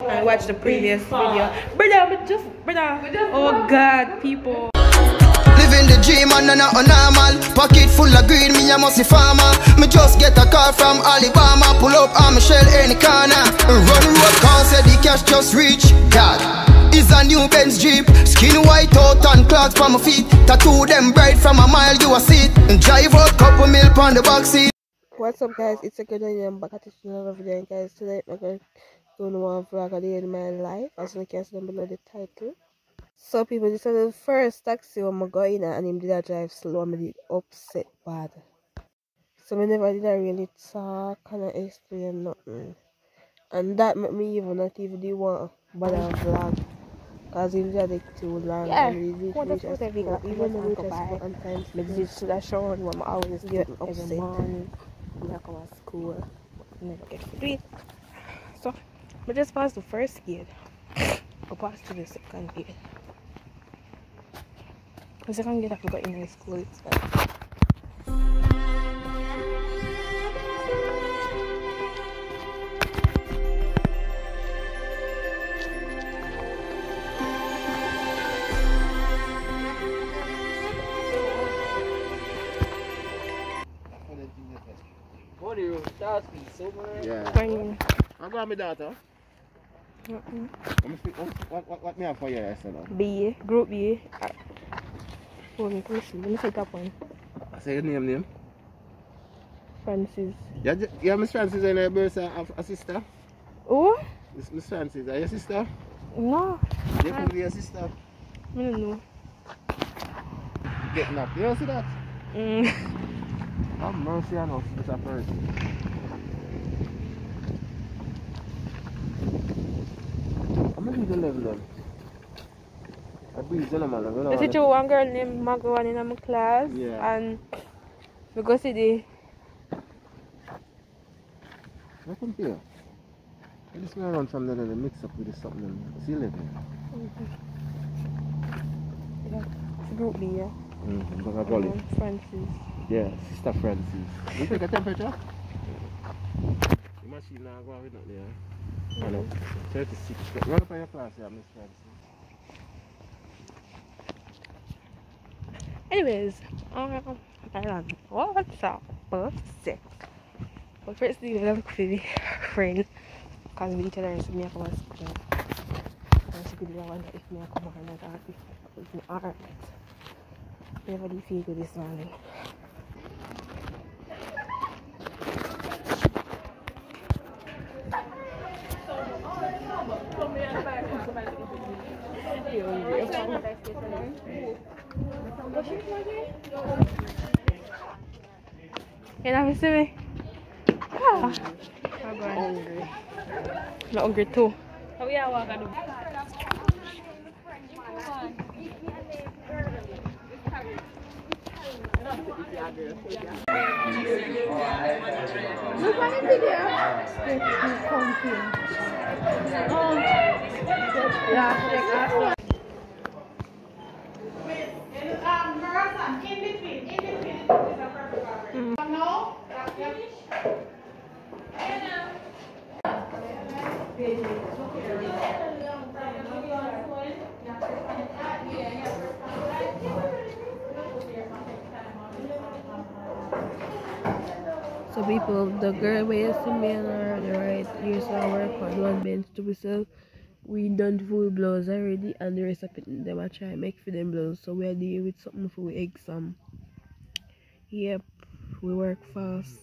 I watched the previous video. Brother, but just, brother. Oh God, people. Living the dream and no not normal. Pocket full of green, me a musty farmer. Me just get a call from Alabama Pull up on Michelle any corner. Run road cause say the cash just reach. God is a new Benz Jeep. Skin white out and clogs from my feet. Tattoo them bright from a mile you a see it. Drive out couple mil on the back seat. What's up guys, it's a good day I'm back at another video guys today I'm going to do one vlog a day in my life as you can see down below the title so people this is the first taxi when I go in and him did a drive slow and I did upset bad so I never did I really talk and I explain nothing and that made me even not even do one bother vlog because it was like too long Yeah, and it what was the fuck just have you even though want to buy? on time Me just to that show when I'm always get upset. every morning. When I come to school, I never get to do it. So, I just passed the first gate. Go past to the second gate. The second gate I forgot in my school it's like What do you start me somewhere? Yeah. I'm going with daughter. Mm, Let me speak. What, what, what, me have for you yesterday? B, group B. Hold me, let me see. Let me see that one. I say your name, name. Francis. Yeah, yeah, Miss Francis and her birth a sister. Oh? Miss, Miss Francis, are your sister? No. Definitely your sister. I don't know. Getting up. You don't see that? Mm. Have mercy on us, Mr. Person. I'm gonna them. I breathe in them, man. There's a true one girl named Margot in my class Yeah. and we go see the Nothing here. I just want to run from there and mix up with this something. and See you later. group B, yeah. Mm-hmm. But I got it. Francis. Yeah, Sister Francis. You take a temperature? The machine now go with nothing there. I know. 36. Run up on your class here, Miss Francis. Anyways, um, Thailand. What's up? Sick. But first I look for the friend. Because we each other is me come school. And she could be wonder if me come and that if me alright. Never did feel good this morning. You know, see me? Ah. I'm hungry. I'm hungry too. How you walk do? So people, the girl where you see me and her, the right here's our on one bench to be so we done full blows already and the rest of it them I try make for them blows. So we are dealing with something for we exam. Yep, we work fast.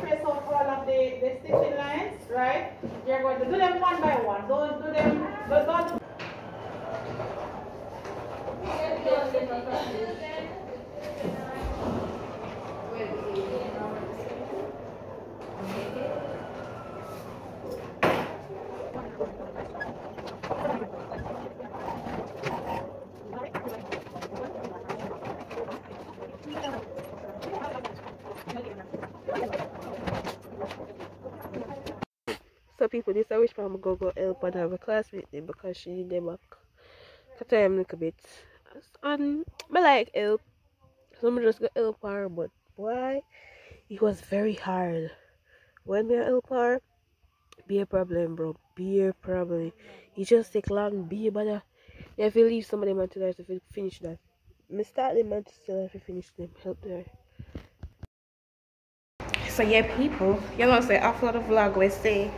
trace out all of the, the lines, right? You're going to do them one by one. Don't do people, this I wish I'm go go help and have a classmate them because she need them back. Cause time look a bit. And I like help. So I'm just go help her but why? it was very hard. When me help her, be a problem, bro. Be a problem. It just take long, be a bother. You have to leave some of them until I finish that. Me start them until to finish them. Help there. So yeah, people, you know, say after the vlog we say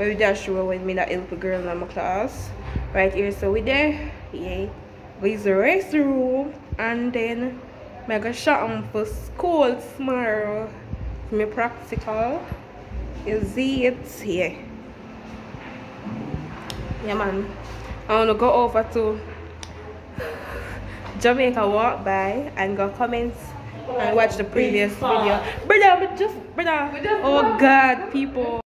where we dash show with me that help a girl in my class. Right here, so we there, yeah. We use the restroom and then I go shopping for school tomorrow. My practical. You see it here. Yeah man. I wanna go over to Jamaica walk by and go comments and watch the previous video. Brother, but just brother. Oh god, people.